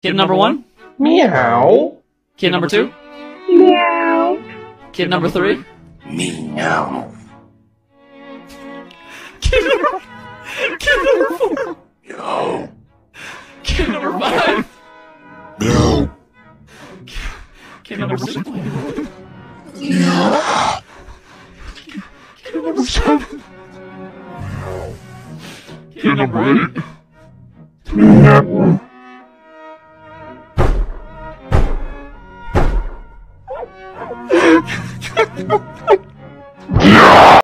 Kid number one. Meow. Kid number two. Meow. Kid number three. Meow. Kid number. Kid number four. Meow. Kid number five. Meow. Kid number six. Meow. Kid number seven. Meow. Kid number eight. Meow. Oh, my God.